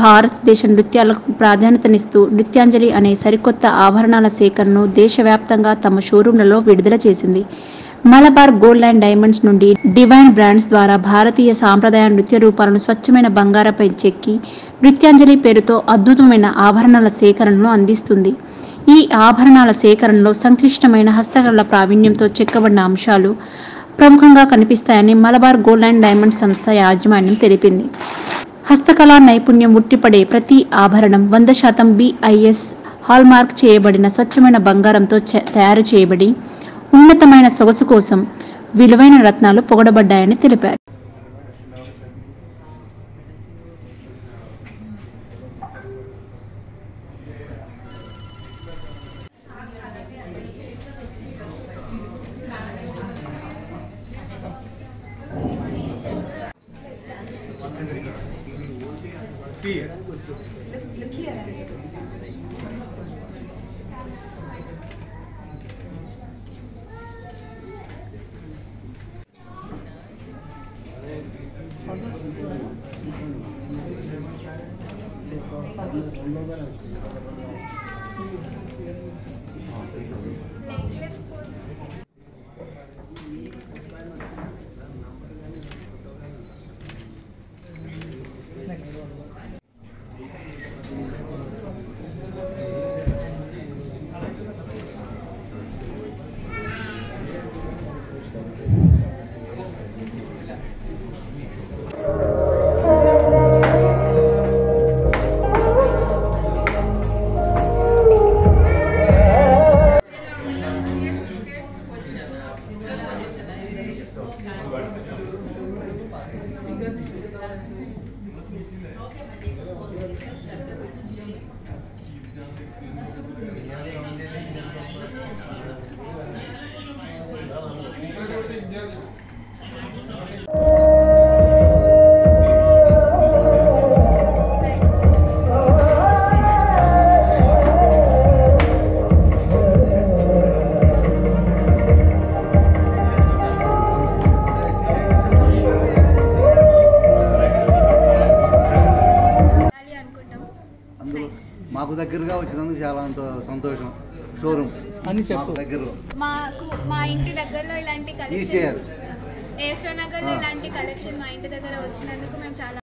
భారతదేశ నృత్యాలకు ప్రాధాన్యతనిస్తూ నృత్యాంజలి అనే సరికొత్త ఆభరణాల సేకరణను దేశవ్యాప్తంగా తమ షోరూంలలో విడుదల చేసింది. మలబార్ గోల్డ్ అండ్ డైమండ్స్ నుండి డివైన్ బ్రాండ్స్ ద్వారా భారతీయ సాంప్రదాయ నృత్య రూపాలను స్వచ్ఛమైన బంగారపై చెక్కి నృత్యాంజలి పేరుతో అద్భుతమైన ఆభరణాల సేకరణను అందిస్తుంది. ఈ ఆభరణాల సేకరణలో సంక్లిష్టమైన హస్తకళల ప్రావీణ్యంతో చెక్కబడిన అంశాలు ప్రముఖంగా కనిపిస్తాయని మలబార్ గోల్డ్ అండ్ డైమండ్స్ సంస్థ యాజమాన్యం తెలిపింది. హస్తకళా నైపుణ్యం ఉట్టిపడే ప్రతి ఆభరణం వంద శాతం బిఐఎస్ హాల్మార్క్ చేయబడిన స్వచ్ఛమైన బంగారంతో తయారు చేయబడి ఉన్నతమైన సొగసు కోసం విలువైన రత్నాలు పొగడబడ్డాయని తెలిపారు. Look here. Yeah. మాకు దగ్గరగా వచ్చినందుకు చాలా అంత సంతోషం షోరూమ్ అని చెప్పు. మాకు దగ్గరలో మాకు మా ఇంటి దగ్గరలో ఇలాంటి కలెక్షన్ ఏసో నగర్లో. ఇలాంటి కలెక్షన్ మా ఇంటి దగ్గర వచ్చినందుకు మేము చాలా